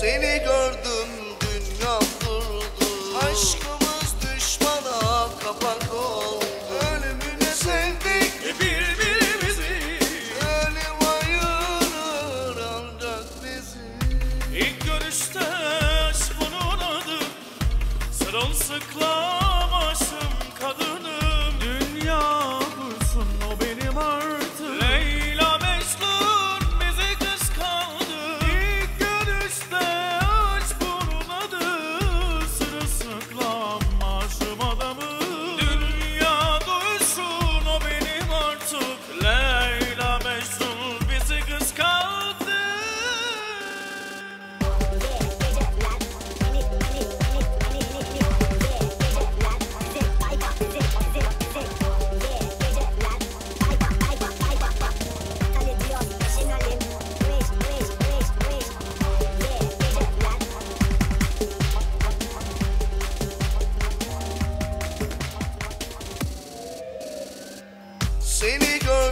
Seni gördüm dünya durdu. Aşkımız düşmana kapak oldu. Ölümüne sevdik. E, birbirimizi. Ölüm ayırır ancak bizi. İlk görüşte aşk bunun adı. Sırılsıklar Senegal.